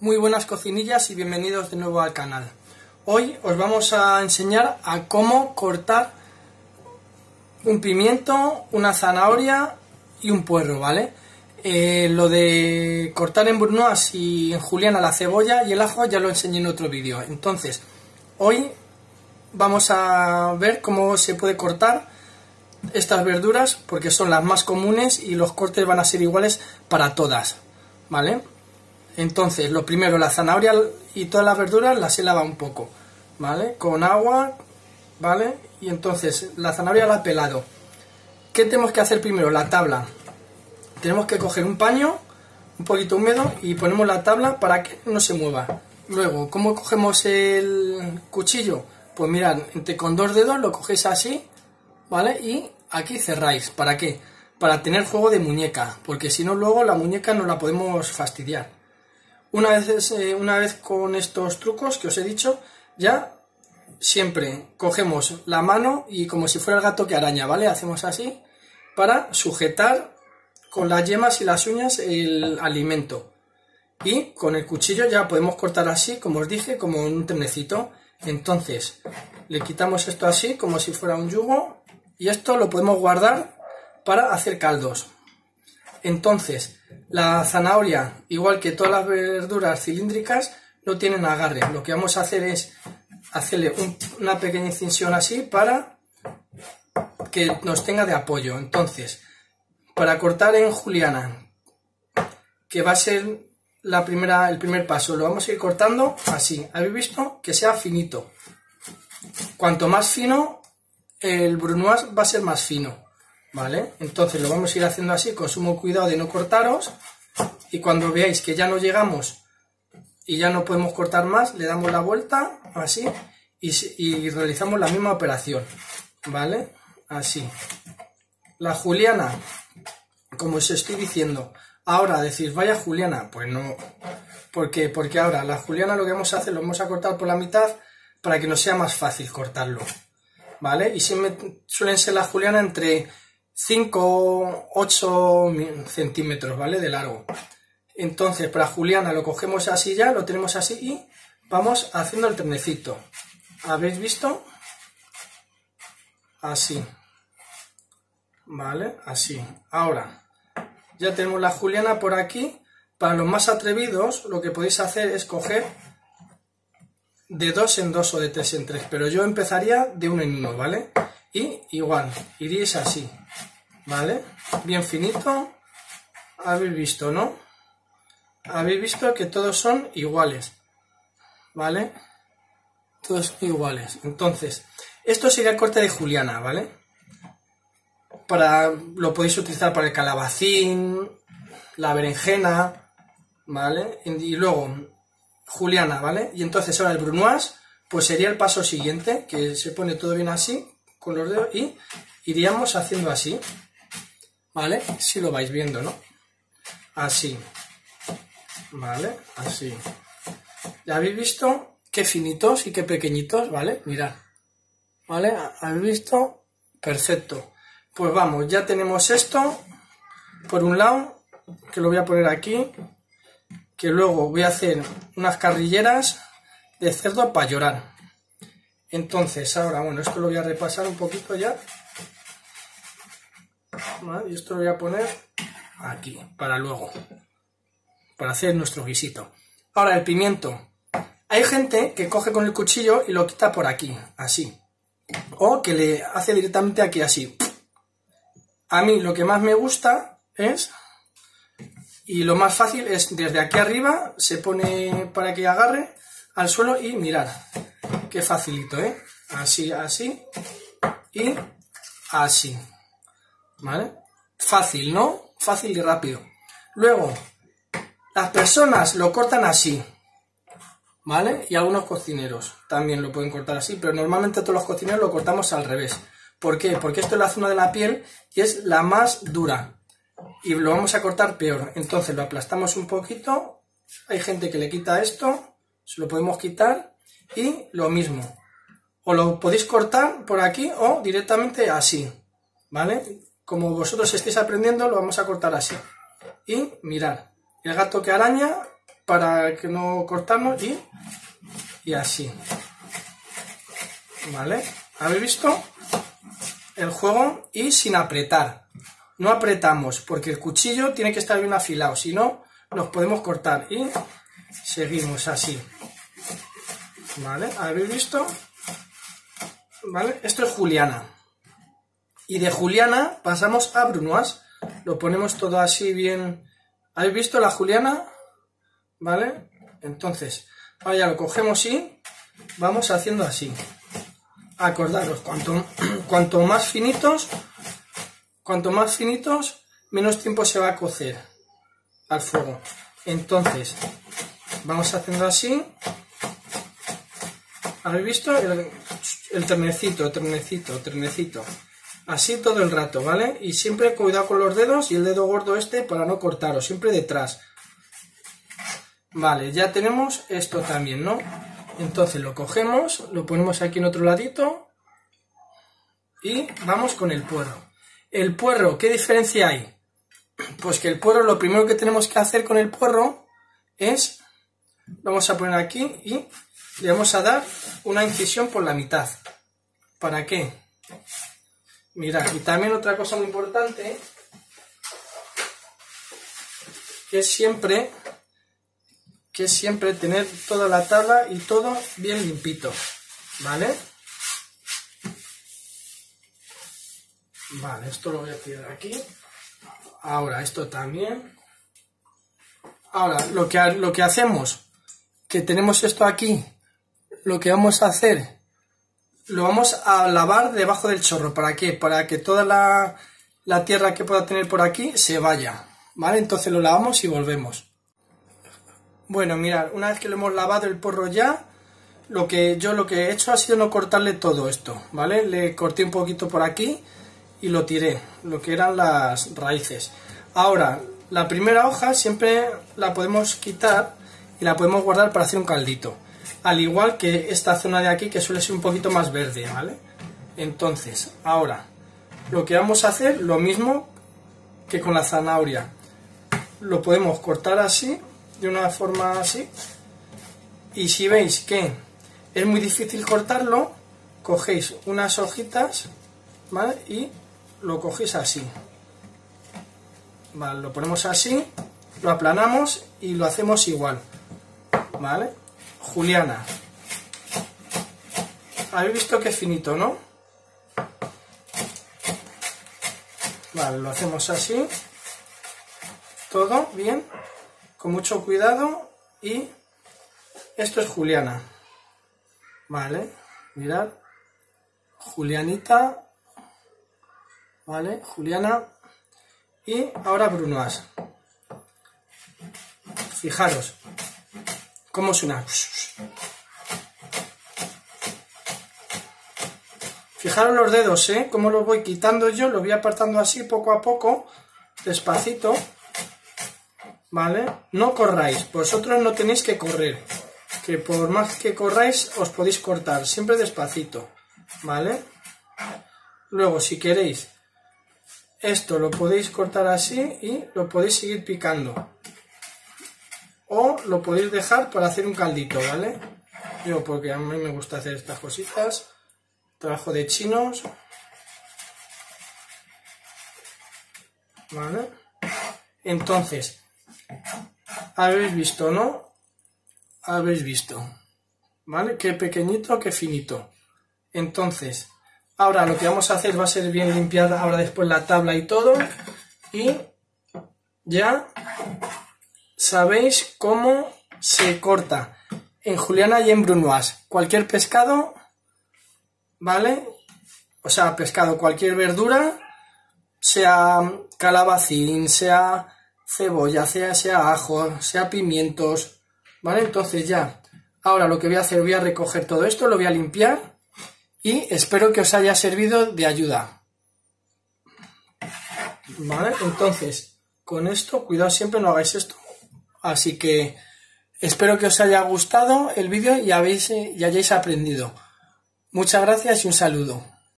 Muy buenas cocinillas y bienvenidos de nuevo al canal. Hoy os vamos a enseñar a cómo cortar un pimiento, una zanahoria y un puerro, ¿vale? Eh, lo de cortar en brunoise y en juliana la cebolla y el ajo ya lo enseñé en otro vídeo. Entonces, hoy vamos a ver cómo se puede cortar estas verduras porque son las más comunes y los cortes van a ser iguales para todas, ¿vale? Entonces, lo primero, la zanahoria y todas las verduras las he lavado un poco, ¿vale? Con agua, ¿vale? Y entonces, la zanahoria la he pelado. ¿Qué tenemos que hacer primero? La tabla. Tenemos que coger un paño, un poquito húmedo, y ponemos la tabla para que no se mueva. Luego, ¿cómo cogemos el cuchillo? Pues mirad, con dos dedos lo cogéis así, ¿vale? Y aquí cerráis. ¿Para qué? Para tener juego de muñeca, porque si no luego la muñeca no la podemos fastidiar. Una vez, eh, una vez con estos trucos que os he dicho, ya siempre cogemos la mano y como si fuera el gato que araña, ¿vale? Hacemos así para sujetar con las yemas y las uñas el alimento. Y con el cuchillo ya podemos cortar así, como os dije, como un trenecito. Entonces, le quitamos esto así, como si fuera un yugo, y esto lo podemos guardar para hacer caldos. Entonces, la zanahoria, igual que todas las verduras cilíndricas, no tienen agarre. Lo que vamos a hacer es hacerle una pequeña incisión así para que nos tenga de apoyo. Entonces, para cortar en juliana, que va a ser la primera, el primer paso, lo vamos a ir cortando así. ¿Habéis visto? Que sea finito. Cuanto más fino, el brunoise va a ser más fino. ¿Vale? Entonces lo vamos a ir haciendo así, con sumo cuidado de no cortaros. Y cuando veáis que ya no llegamos y ya no podemos cortar más, le damos la vuelta, así, y, realizamos la misma operación. ¿Vale? Así. La juliana, como os estoy diciendo, ahora decís, vaya juliana, pues no. ¿Por qué? Porque ahora la juliana lo que vamos a hacer, lo vamos a cortar por la mitad para que nos sea más fácil cortarlo. ¿Vale? Y si me, suelen ser la juliana entre 5, 8 centímetros, ¿vale? De largo. Entonces, para Juliana lo cogemos así ya, lo tenemos así y vamos haciendo el trenecito. ¿Habéis visto? Así. ¿Vale? Así. Ahora, ya tenemos la Juliana por aquí. Para los más atrevidos, lo que podéis hacer es coger de dos en dos o de tres en tres. Pero yo empezaría de uno en uno, ¿vale? Y igual, iríais así. ¿Vale? Bien finito. Habéis visto, ¿no? Habéis visto que todos son iguales. ¿Vale? Todos iguales. Entonces, esto sería el corte de Juliana, ¿vale? Para, lo podéis utilizar para el calabacín, la berenjena, ¿vale? Y luego, Juliana, ¿vale? Y entonces ahora el brunoise, pues sería el paso siguiente, que se pone todo bien así, con los dedos, y iríamos haciendo así. ¿Vale? Si lo vais viendo, ¿no? Así, ¿vale? Así. ¿Ya habéis visto qué finitos y qué pequeñitos, ¿vale? Mirad, ¿vale? ¿Habéis visto? Perfecto. Pues vamos, ya tenemos esto, por un lado, que lo voy a poner aquí, que luego voy a hacer unas carrilleras de cerdo para llorar. Entonces, ahora, bueno, esto lo voy a repasar un poquito ya. Y esto lo voy a poner aquí, para luego, para hacer nuestro guisito. Ahora el pimiento. Hay gente que coge con el cuchillo y lo quita por aquí, así. O que le hace directamente aquí, así. A mí lo que más me gusta es, y lo más fácil es desde aquí arriba, se pone para que agarre al suelo y mirar. Qué facilito, ¿eh? Así, así y así. ¿Vale? Fácil, ¿no? Fácil y rápido. Luego, las personas lo cortan así. ¿Vale? Y algunos cocineros también lo pueden cortar así, pero normalmente todos los cocineros lo cortamos al revés. ¿Por qué? Porque esto es la zona de la piel y es la más dura. Y lo vamos a cortar peor. Entonces lo aplastamos un poquito. Hay gente que le quita esto. Se lo podemos quitar. Y lo mismo. O lo podéis cortar por aquí o directamente así. ¿Vale? Como vosotros estéis aprendiendo, lo vamos a cortar así. Y mirad, el gato que araña para que no cortamos y, y así. ¿Vale? ¿Habéis visto? El juego y sin apretar. No apretamos porque el cuchillo tiene que estar bien afilado, si no, nos podemos cortar y seguimos así. ¿Vale? ¿Habéis visto? ¿Vale? Esto es Juliana. Y de Juliana pasamos a Brunoise. Lo ponemos todo así bien. ¿Habéis visto la Juliana? ¿Vale? Entonces, ahora ya lo cogemos y vamos haciendo así. Acordaros, cuanto, cuanto más finitos, cuanto más finitos, menos tiempo se va a cocer al fuego. Entonces, vamos haciendo así. ¿Habéis visto? El, el ternecito, ternecito, ternecito. Así todo el rato, ¿vale? Y siempre cuidado con los dedos y el dedo gordo este para no cortaros, siempre detrás. Vale, ya tenemos esto también, ¿no? Entonces lo cogemos, lo ponemos aquí en otro ladito y vamos con el puerro. El puerro, ¿qué diferencia hay? Pues que el puerro, lo primero que tenemos que hacer con el puerro es, vamos a poner aquí y le vamos a dar una incisión por la mitad. ¿Para qué? Mira, y también otra cosa muy importante, que es siempre, que es siempre tener toda la tabla y todo bien limpito, ¿vale? Vale, esto lo voy a tirar aquí. Ahora, esto también. Ahora, lo que, lo que hacemos, que tenemos esto aquí, lo que vamos a hacer lo vamos a lavar debajo del chorro. ¿Para qué? Para que toda la, tierra que pueda tener por aquí se vaya. ¿Vale? Entonces lo lavamos y volvemos. Bueno, mirad, una vez que lo hemos lavado el porro ya, lo que yo lo que he hecho ha sido no cortarle todo esto, ¿vale? Le corté un poquito por aquí y lo tiré, lo que eran las raíces. Ahora, la primera hoja siempre la podemos quitar y la podemos guardar para hacer un caldito al igual que esta zona de aquí que suele ser un poquito más verde, ¿vale? Entonces, ahora, lo que vamos a hacer, lo mismo que con la zanahoria. Lo podemos cortar así, de una forma así, y si veis que es muy difícil cortarlo, cogéis unas hojitas, ¿vale? Y lo cogéis así. Vale, lo ponemos así, lo aplanamos y lo hacemos igual, ¿vale? Juliana. Habéis visto que finito, ¿no? Vale, lo hacemos así. Todo bien, con mucho cuidado. Y esto es Juliana. Vale, mirad. Julianita. Vale, Juliana. Y ahora Brunoise. Fijaros, ¿Cómo suena? Fijaros los dedos, ¿eh? Cómo los voy quitando yo, los voy apartando así poco a poco, despacito. ¿Vale? No corráis, vosotros no tenéis que correr. Que por más que corráis, os podéis cortar, siempre despacito. ¿Vale? Luego, si queréis, esto lo podéis cortar así y lo podéis seguir picando o lo podéis dejar para hacer un caldito, ¿vale? Yo porque a mí me gusta hacer estas cositas, trabajo de chinos, ¿vale? Entonces, habéis visto, ¿no? Habéis visto, ¿vale? Qué pequeñito, qué finito. Entonces, ahora lo que vamos a hacer va a ser bien limpiada ahora después la tabla y todo, y ya sabéis cómo se corta en Juliana y en Brunoise. Cualquier pescado, ¿vale? O sea, pescado, cualquier verdura, sea calabacín, sea cebolla, sea, sea ajo, sea pimientos, ¿vale? Entonces ya, ahora lo que voy a hacer, voy a recoger todo esto, lo voy a limpiar y espero que os haya servido de ayuda. ¿Vale? Entonces, con esto, cuidado siempre, no hagáis esto Así que espero que os haya gustado el vídeo y, y hayáis aprendido. Muchas gracias y un saludo.